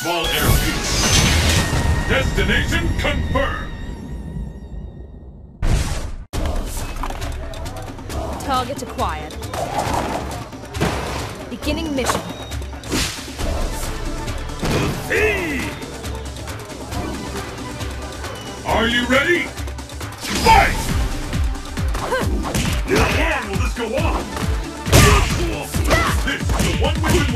small airfield. Destination confirmed. Target acquired. Beginning mission. Are you ready? Fight! How long will this go on? This is a one-woman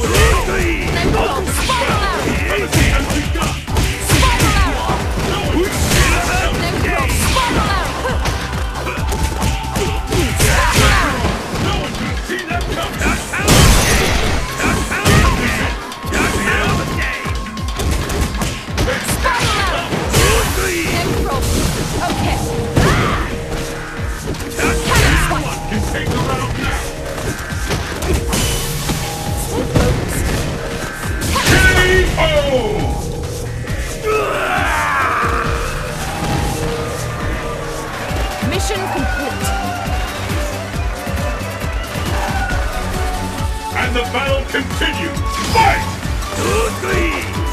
the battle continues. Fight! Two, three!